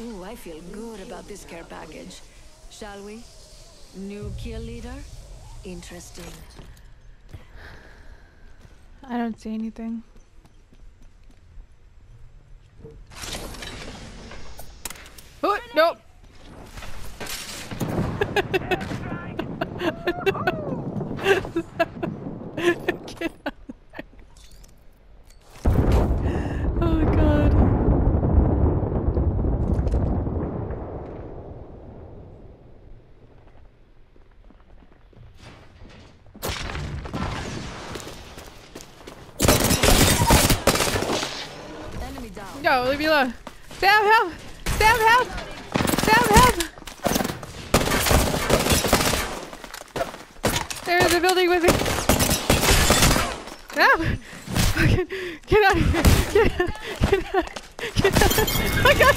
Ooh, I feel good about this care package. Shall we? New kill leader? Interesting. I don't see anything. Oh, nope. Get out of there. Oh god. Enemy down. Go, leave me alone. Sam, help! Sam, help! Sam, help! They're in the building with me. Sam! Fucking get out of here! Get out! Get out! Get out! Oh my god!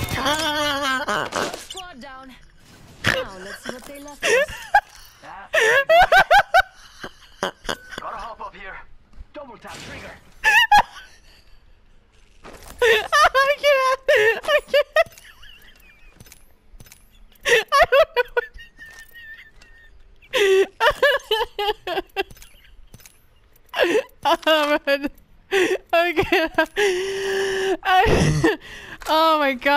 Squad down. Now let's see what they left us. Gotta hop up here. Double tap trigger. I can't! I can't! I don't know what Oh man. Okay. Oh my god.